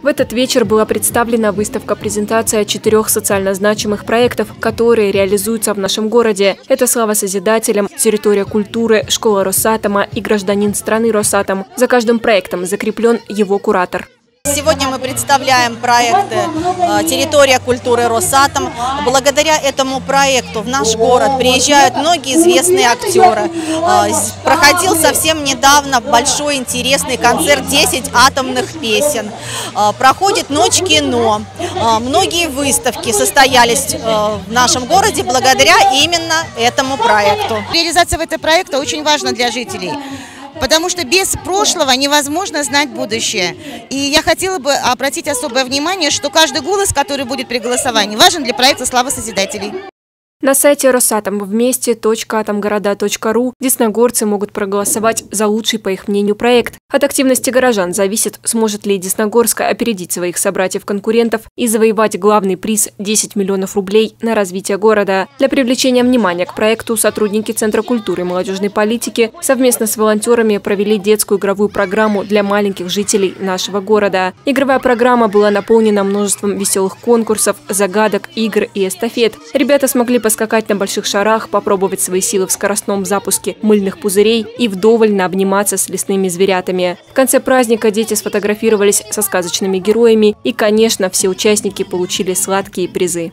В этот вечер была представлена выставка-презентация четырех социально значимых проектов, которые реализуются в нашем городе. Это «Слава Созидателям», «Территория культуры», «Школа Росатома» и «Гражданин страны Росатом». За каждым проектом закреплен его куратор. Сегодня мы представляем проект э, «Территория культуры Росатом». Благодаря этому проекту в наш город приезжают многие известные актеры. Э, проходил совсем недавно большой интересный концерт «10 атомных песен». Э, проходит «Ночь кино». Многие выставки состоялись в нашем городе благодаря именно этому проекту. Реализация этого проекта очень важна для жителей. Потому что без прошлого невозможно знать будущее. И я хотела бы обратить особое внимание, что каждый голос, который будет при голосовании, важен для проекта «Слава Созидателей». На сайте Росатом вместе.атомгорода.ру десногорцы могут проголосовать за лучший, по их мнению, проект. От активности горожан зависит, сможет ли Десногорска опередить своих собратьев-конкурентов и завоевать главный приз – 10 миллионов рублей на развитие города. Для привлечения внимания к проекту сотрудники Центра культуры и молодежной политики совместно с волонтерами провели детскую игровую программу для маленьких жителей нашего города. Игровая программа была наполнена множеством веселых конкурсов, загадок, игр и эстафет. Ребята смогли поскакать на больших шарах, попробовать свои силы в скоростном запуске мыльных пузырей и вдоволь наобниматься с лесными зверятами. В конце праздника дети сфотографировались со сказочными героями и, конечно, все участники получили сладкие призы.